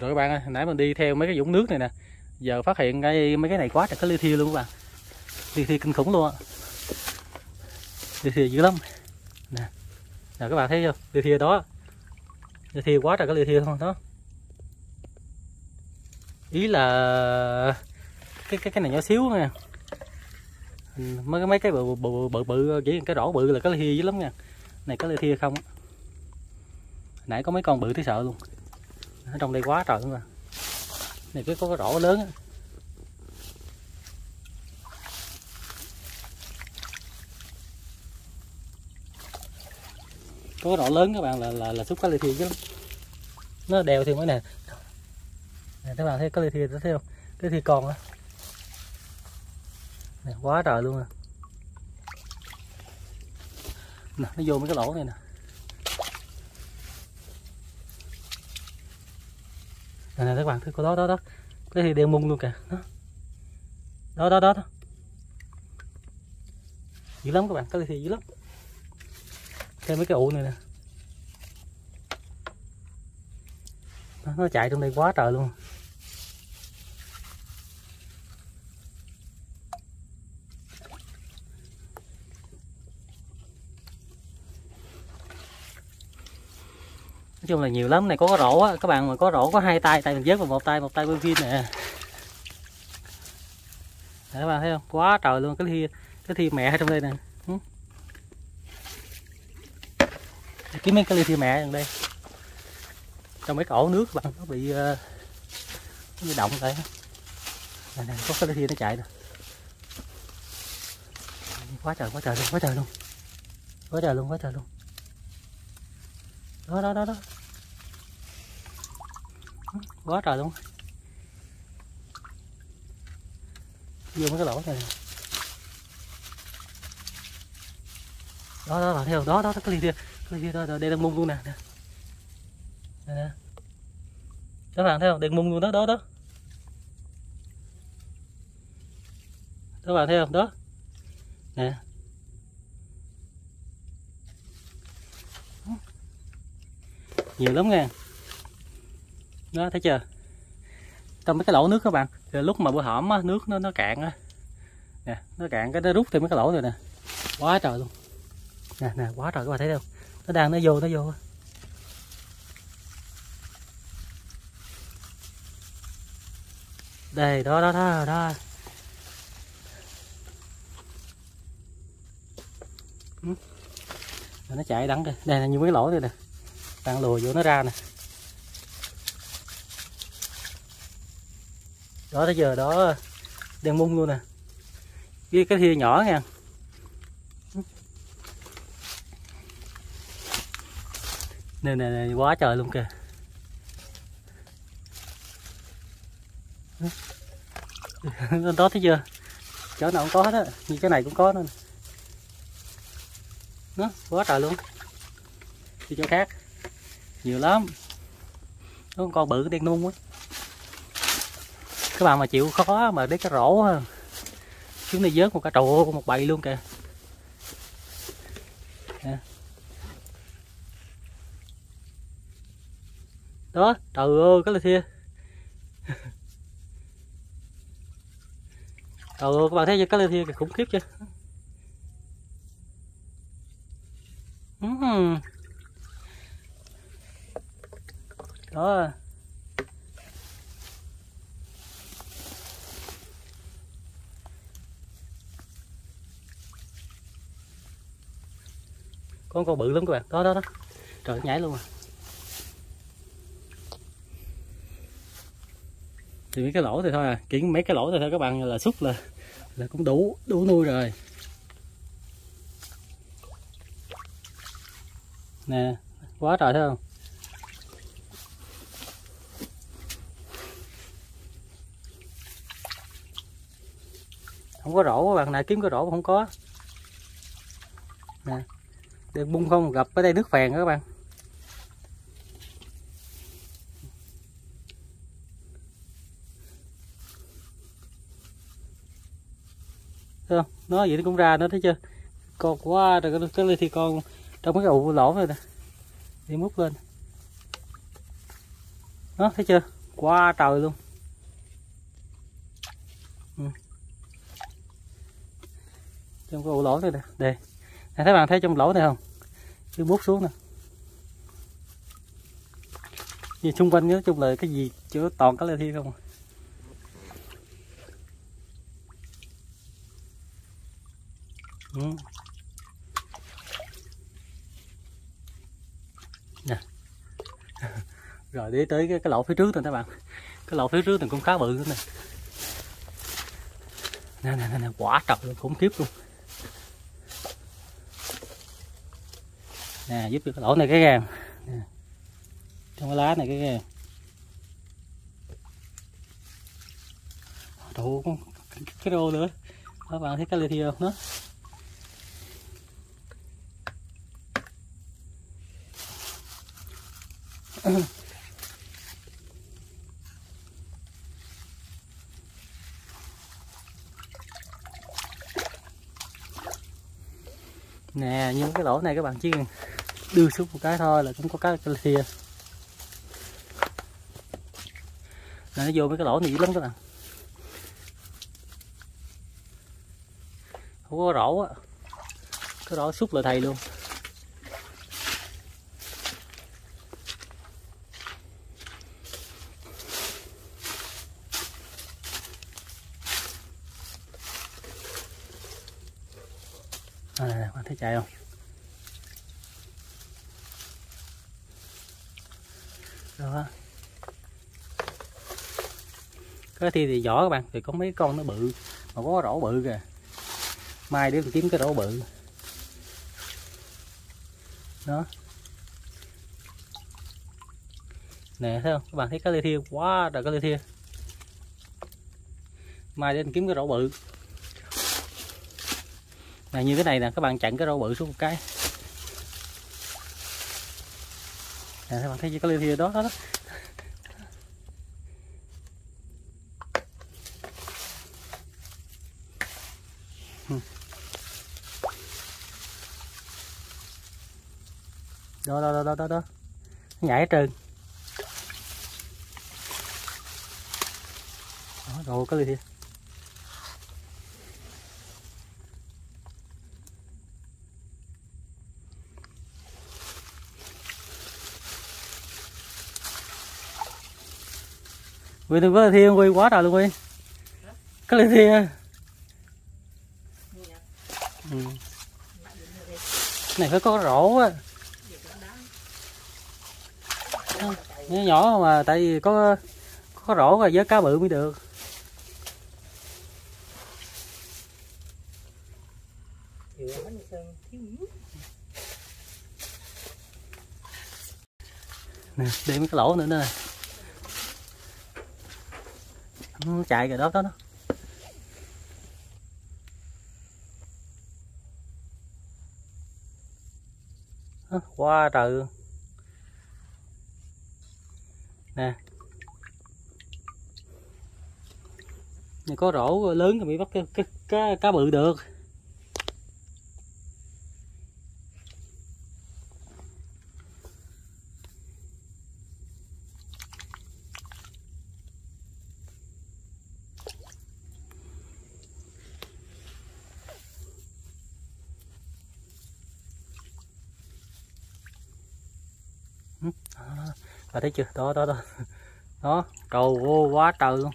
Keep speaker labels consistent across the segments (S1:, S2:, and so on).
S1: rồi các bạn ơi nãy mình đi theo mấy cái dũng nước này nè. Giờ phát hiện cái, mấy cái này quá trời có lia thia luôn các bạn. Lia thi kinh khủng luôn á lia thia dữ lắm. Nè nè các bạn thấy chưa? Lia thi đó. Lia thi quá trời có lia thi không đó. Ý là cái cái cái này nhỏ xíu nha mấy mấy cái bự bự bự bự chỉ cái rổ bự là có lia thi dữ lắm nha. Này có lia thi không? Nãy có mấy con bự thấy sợ luôn ở trong đây quá trời luôn rồi này, cái có cái rổ lớn á. Có cái rổ lớn, các bạn, là là là xúc cá lê thi chứ. Lắm nó đèo thì mới nè. Này các bạn thấy có lê thi thấy không? Cái thi con á. Quá trời luôn à. Nè, nó vô mấy cái lỗ này nè. Nè các bạn thấy có đó đó đó. Cái thì đen mung luôn kìa. Đó. Đó đó đó, đó. dữ lắm các bạn cái thì dữ lắm. Thêm mấy cái ụ này nè. Nó, nó chạy trong đây quá trời luôn. Nói chung là nhiều lắm này có cái rổ á các bạn mà có rổ có hai tay tay mình vớt vào một tay một tay bên phim nè. Để các bạn thấy không? Quá trời luôn cái thi cái thi mẹ ở trong đây nè. Kiếm mấy cái ly thi mẹ ở đây. Trong mấy cổ nước các bạn nó bị ờ, nó bị động lại. Này, này có cái ly thi nó chạy nè. Quá trời quá trời luôn quá trời luôn. Quá trời luôn quá trời luôn đó đó đó đó. Quá trời luôn vô mấy cái lỗ này. Đó đó là theo đó đó cái ly kia. Cái ly kia đó, đó đây đang mung luôn nè nè. Nè nè. Các bạn thấy không đang mung luôn đó đó đó. Các bạn thấy không đó. Nè. Nhiều lắm nha đó thấy chưa? Trong mấy cái lỗ nước các bạn. Thì lúc mà bữa hổm á, nước nó nó cạn á. Nè nó cạn cái nó rút thêm mấy cái lỗ rồi nè. Quá trời luôn. Nè nè quá trời các bạn thấy không? Nó đang nó vô nó vô đây đó đó đó đó. Nó chạy đắng đây đây là như mấy lỗ đây nè đang lùa vô nó ra nè. Đó, tới giờ đó đang mung luôn nè. Cái cái thia nhỏ nha nè nè nè, quá trời luôn kìa. Đó thấy chưa? Chỗ nào cũng có hết á như cái này cũng có nữa nó, quá trời luôn. Đi chỗ khác nhiều lắm. Có con bự đen nung quá. các bạn mà chịu khó mà lấy cái rổ xuống đây vớt một cái trụ một bầy luôn kìa. Đó, trời ơi, cái là thia. Trời ơi, các bạn thấy chưa? Cái là thia khủng khiếp chưa? Thôi. Con con bự lắm các bạn. Đó đó đó. Trời, nhảy luôn à. Thì mấy cái lỗ thì thôi à. Chỉ mấy cái lỗ thì thôi các bạn, là xúc là là cũng đủ đủ nuôi rồi. Nè, quá trời thấy không? Không có rổ các bạn này kiếm cái rổ không có. Nè được bung không, gặp ở đây nước phèn các bạn. Thấy không? Nó vậy nó cũng ra nó thấy chưa? Con quá, rồi cái ly thì con trong cái ụ lỗ này nè. Đi múc lên. Đó, thấy chưa? Quá trời luôn. Trong cái ổ lỗ này nè. Đây. Này, các bạn thấy trong lỗ này không? Cứ bút xuống nè. Nhìn xung quanh nói chung là cái gì chứa toàn cái lê thiên không à? ừ. nè. Rồi đi tới cái, cái lỗ phía trước thôi các bạn. Cái lỗ phía trước thì cũng khá bự nữa nè. Nè nè nè, nè quả trật luôn khủng khiếp luôn. Nè giúp cái lỗ này cái gan trong cái lá này cái gan đủ cái, rô nữa. Các bạn thấy cái lê thi không nữa nè nhưng cái lỗ này các bạn chiên đưa xuống một cái thôi là cũng có cái thia là nó vô mấy cái lỗ này dữ lắm các bạn. Không có rổ á. Cái rổ xúc là thầy luôn à, này, bạn thấy chạy không đó cái thi thì vỏ các bạn. Thì có mấy con nó bự mà có rổ bự kìa. Mai để mình kiếm cái rổ bự. Đó. Nè thấy không? Các bạn thấy cá lê thia? Quá trời cá lê thia. Mai để mình kiếm cái rổ bự. Này như cái này nè các bạn chặn cái rổ bự xuống một cái. Nè các bạn thấy cái lê thia đó, đó. đó. Đó đó đó. Đó nhảy trơn đó rồi có ly thiệt. Quy đừng có thiên quy? Quá trời luôn, Quy. Có lê thiên ừ. này phải có rổ á. Nhỏ nhỏ mà tại vì có có rổ rồi với cá bự mới được. Nè đi mấy cái lỗ nữa nè. Nó chạy rồi đó đó đó. Quá trời nè. Này có rổ lớn thì mới bắt cái, cá cá bự được. Bà thấy chưa? Đó đó đó. Đó, cầu vô quá trời luôn.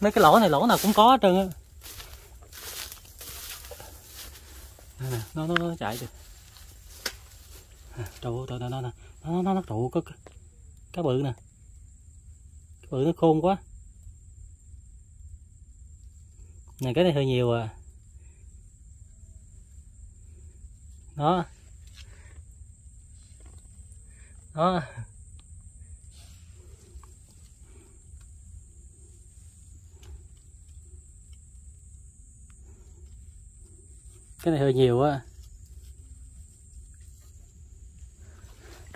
S1: Mấy cái lỗ này, lỗ nào cũng có hết trơn á. Nó nó nó chạy được trời ơi trời nó nó nó nó nó trụ có cá bự nè. Cá bự nó khôn quá. Này, cái này hơi nhiều à. Đó. Đó. Cái này hơi nhiều á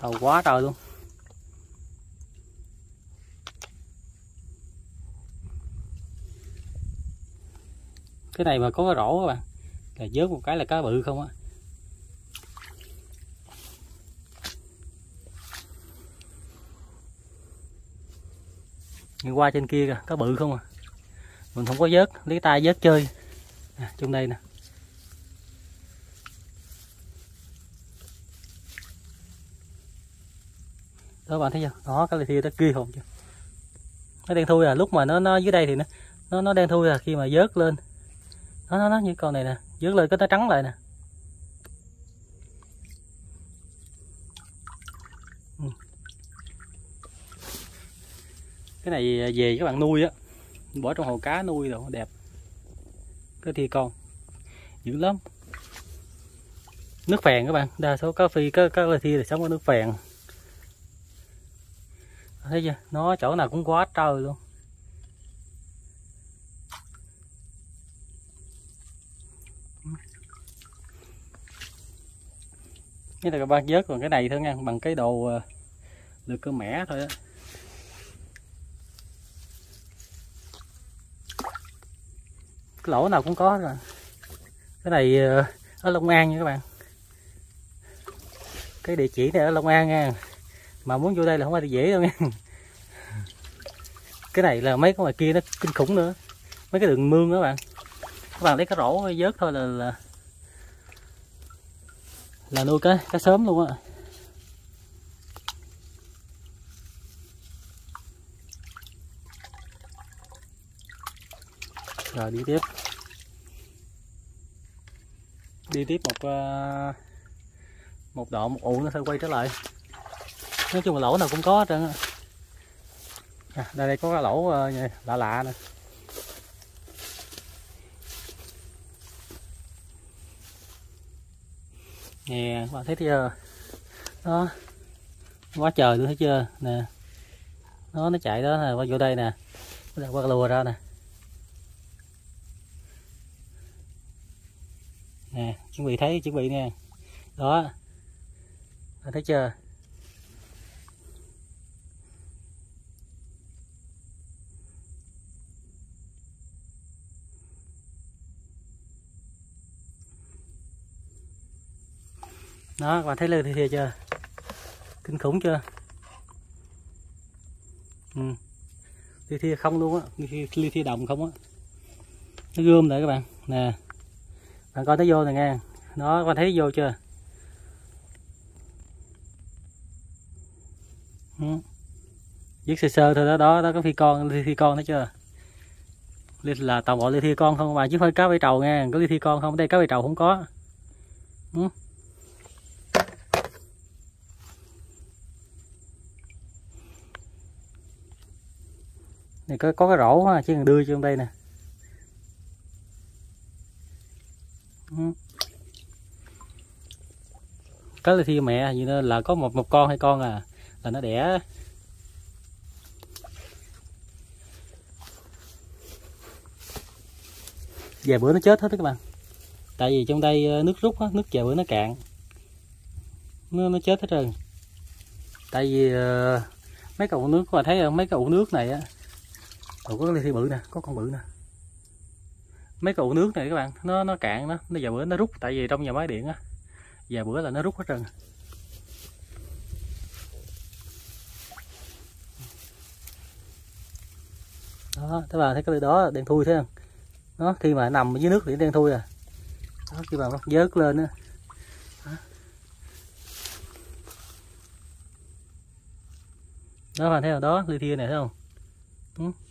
S1: đầu quá trời luôn. Cái này mà có cái rổ các bạn là vớt một cái là cá bự không á. Qua trên kia kìa cá bự không à. Mình không có vớt lấy tay vớt chơi. À, trong đây nè. Đó bạn thấy chưa? Đó cái thia nó kia hồn chưa? Nó đen thui à lúc mà nó nó dưới đây thì nó nó nó đen thui à khi mà vớt lên nó nó nó như con này nè. Vớt lên cái nó trắng lại nè. Ừ. Cái này à, về các bạn nuôi á. Bỏ trong hồ cá nuôi rồi đẹp. Cái thi con. Dữ lắm. Nước phèn các bạn. Đa số cá phi cá cá thi là sống ở nước phèn. Thấy chưa? Nó chỗ nào cũng quá trời luôn. Cái là các bác vớt còn cái này thôi nha bằng cái đồ ờ, lượt cơ mẻ thôi á. Cái lỗ nào cũng có rồi. Cái này ờ, ở Long An nha các bạn. Cái địa chỉ này ở Long An nha. Mà muốn vô đây là không phải dễ đâu nha cái này là mấy cái ngoài kia nó kinh khủng nữa. Mấy cái đường mương đó bạn. Các bạn lấy cái rổ vớt thôi là là, là nuôi cá cá sớm luôn á. Rồi đi tiếp. Đi tiếp một ờ, một đoạn một ụ nó sẽ quay trở lại. Nói chung là lỗ nào cũng có hết trơn à, đây đây có cái lỗ ờ, lạ lạ nè. Nè các bạn thấy chưa đó ờ, quá trời luôn thấy chưa? Nè, nó nó chạy đó qua vô đây nè qua lùa ra nè. Nè, chuẩn bị thấy, chuẩn bị nè. Đó thấy chưa? Đó các bạn thấy lư thì thìa chưa? Kinh khủng chưa? Ừ. ly thia không luôn á, ly thia đồng không á. Nó gươm lại các bạn. Nè, bạn coi nó vô này nghe. Nó các bạn thấy vô chưa? Ừ. viết sơ sơ thôi đó đó đó có phi con, ly thi con thấy chưa? Là toàn bộ ly thi con không, mà chứ hơi phải cá bay trầu nghe. Có ly thi con không? Đây, cá bay trầu không có. Ừ. này có có cái rổ ha chứ đưa cho trong đây nè. Ừ. Cái là thi mẹ như là có một một con hai con à là nó đẻ. Vài bữa nó chết hết đó các bạn. Tại vì trong đây ờ, nước rút á nước vài bữa nó cạn. Nó nó chết hết trơn tại vì uh, mấy cái ụ nước các bạn thấy không? Mấy cái ụ nước này á Ủa có ly bự nè, có con bự nè. Mấy cái ụ nước này các bạn, nó nó cạn nó, nó giờ bữa nó rút tại vì trong nhà máy điện á. Giờ bữa là nó rút hết trơn. Đó, các bạn thấy cái đó đen thui thấy không? Nó khi mà nằm dưới nước thì đen thui à. Đó, khi mà nó vớt lên á. Đó. bạn thấy không đó ly thia này thấy không ừ.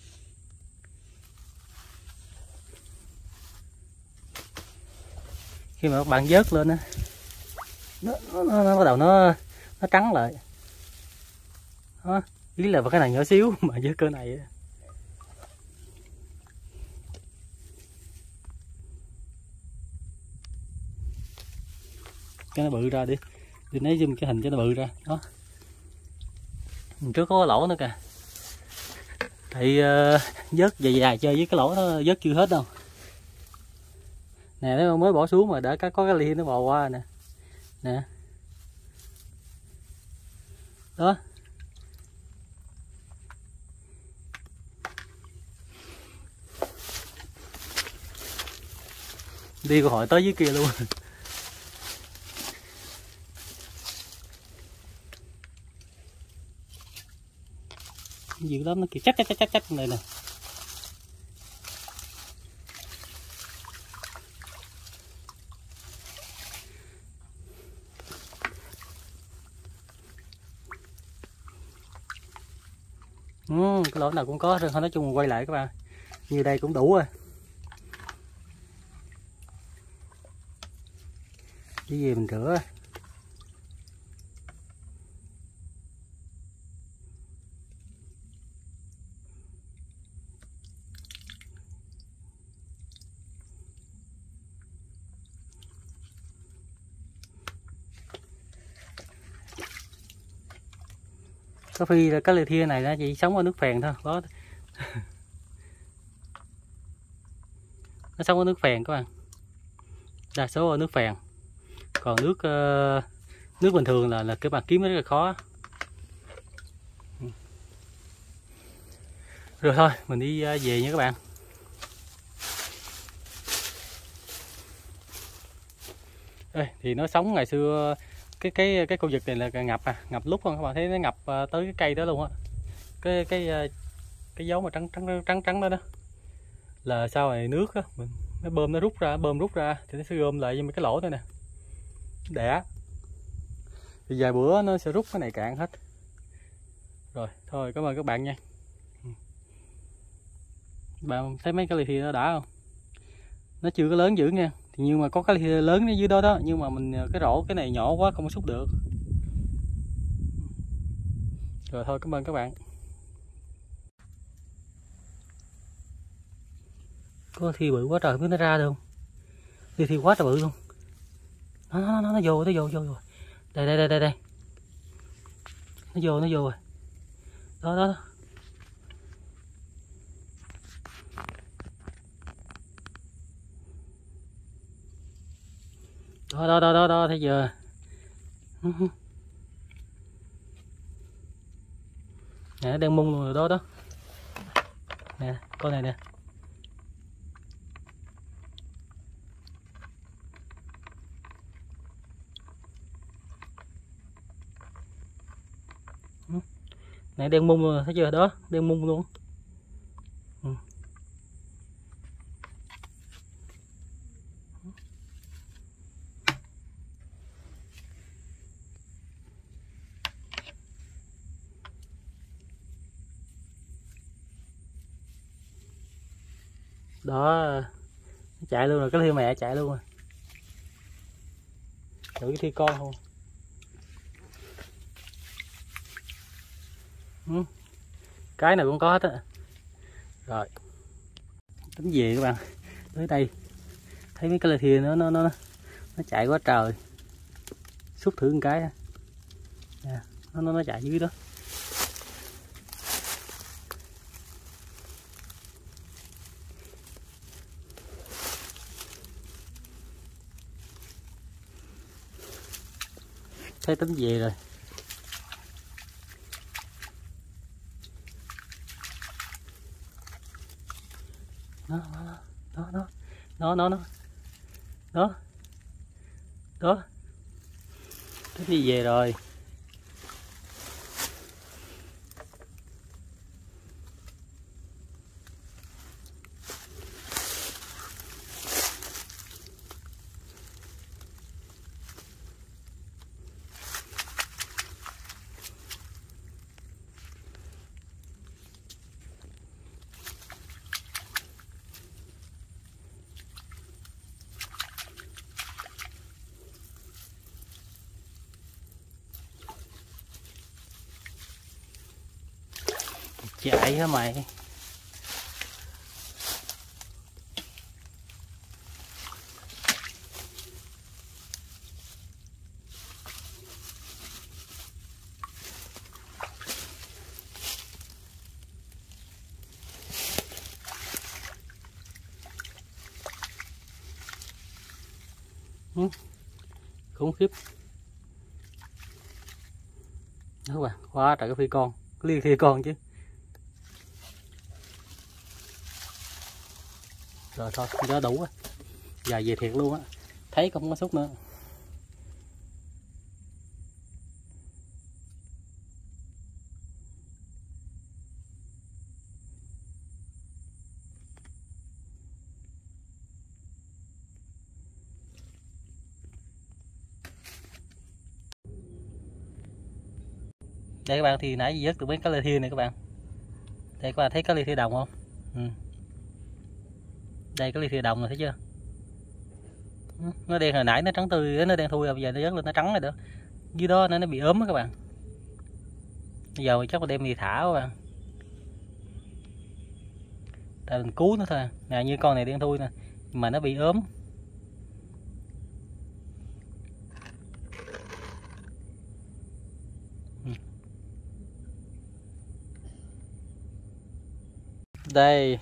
S1: Khi mà các bạn vớt lên á nó, nó, nó, nó bắt đầu nó nó trắng lại. Đó. lý là cái này nhỏ xíu mà vớt cơ này cái nó bự ra đi. Đi lấy zoom cái hình cho nó bự ra. Đó. Mình trước có lỗ nữa kìa. Thì uh, ờ, vớt dài dài chơi với cái lỗ nó vớt chưa hết đâu nè nó mới bỏ xuống mà đã có cái ly nó bò qua nè. Nè. Đó. Đi câu hỏi tới dưới kia luôn. Dữ lắm nó kìa chắc chắc chắc chắc này nè. Cái lỗ nào cũng có, thôi nói chung quay lại các bạn. Như đây cũng đủ rồi. Cái gì mình rửa? Có phi là cá lê thia này nó chỉ sống ở nước phèn thôi có. Nó sống ở nước phèn các bạn. Đa số ở nước phèn. Còn nước ờ, nước bình thường là là các bạn kiếm rất là khó. Rồi thôi mình đi ờ, về nha các bạn. Đây, thì nó sống ngày xưa cái cái cái khu vực này là ngập à ngập lúc không? Các bạn thấy nó ngập ờ, tới cái cây đó luôn á. Cái cái ờ, cái dấu mà trắng trắng trắng trắng đó đó. Là sau này nước á, mình, nó bơm, nó rút ra, bơm rút ra, thì nó sẽ gom lại với mấy cái lỗ thôi nè. Đẻ. Thì vài bữa nó sẽ rút cái này cạn hết. Rồi, thôi, cảm ơn các bạn nha. Ừ. Bạn thấy mấy cái lì thì nó đã không? Nó chưa có lớn dữ nha thì nhưng mà có cái lớn ở dưới đó đó nhưng mà mình ờ, cái rổ cái này nhỏ quá không có xúc được. Rồi thôi cảm ơn các bạn. Có thi bự quá trời biết nó ra được không? Đi thi quá trời bự luôn. Nó nó nó, nó vô nó vô vô rồi. Đây đây đây đây đây. Nó vô nó vô rồi. Đó đó, đó. Đó đó đó đó, đó. thấy chưa? Nè đang mung luôn rồi đó đó. Nè con này nè. Này đang mung rồi thấy chưa? Đó đang mung luôn. Đó. Chạy luôn rồi, cái thiêu mẹ chạy luôn rồi. Thử cái thi con không? Ừ. cái nào cũng có hết á. Rồi. Tính về các bạn, tới đây. Thấy mấy cái lê thìa nó nó nó nó chạy quá trời. Xúc thử một cái. Nè nó nó nó chạy dưới đó. thấy tính về rồi. Nó nó nó nó nó nó đó. Đó. Tấm đi về rồi. Chạy hả mày? Ừ. khủng khiếp. Đó các bạn quá trời cái phi con liên phi con chứ. Rồi thôi đó đủ rồi. Dài về thiệt luôn á. Thấy không có xúc nữa. Đây các bạn, thì nãy vớt được mấy cá lê thiên này các bạn? Đây các bạn thấy cá lê thiên đồng không? Ừ đây, cái ly thiên đồng rồi, thấy chưa? Ừ, nó đen hồi nãy, nó trắng tươi nó đen thui à, bây giờ nó rớt lên, nó trắng rồi đó dưới đó nó nó bị ốm đó các bạn. Bây giờ chắc là đem đi thả các bạn. Tại mình cứu nó thôi à. nè như con này đen thui nè, mà nó bị ốm. Ừ. Đây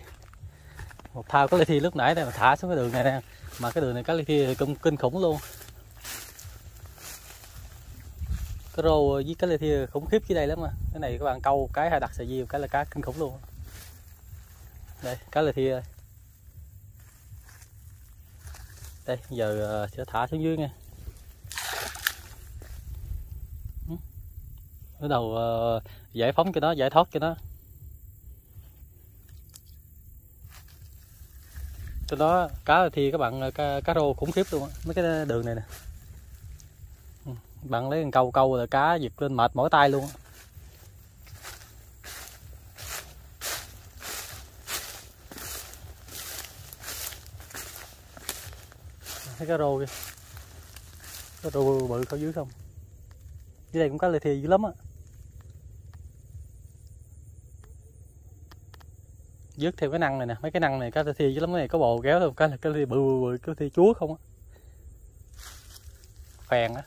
S1: một thao có ly thi lúc nãy đây mà thả xuống cái đường này nè. Mà cái đường này có ly thi cũng kinh khủng luôn. Cái rô với cái ly thi khủng khiếp dưới đây lắm mà. Cái này các bạn câu cái hay đặt sợi diều cái là cá kinh khủng luôn. Đây, cá ly thi đây đây, giờ ờ, sẽ thả xuống dưới nha. Bắt đầu ờ, giải phóng cho nó, giải thoát cho nó. Trên đó cá thì các bạn cá, cá rô khủng khiếp luôn á. Mấy cái đường này nè. Ừ, bạn lấy câu câu là cá giật lên mệt mỏi tay luôn thấy cá rô kìa. Cá rô bự ở dưới không? Dưới đây cũng cá lê thi dữ lắm á. Dứt theo cái năng này nè. Mấy cái năng này cá thi chứ lắm. Cái này có bồ kéo thôi cái là cái bự bự, bự cái thi chúa không á. Phèn á.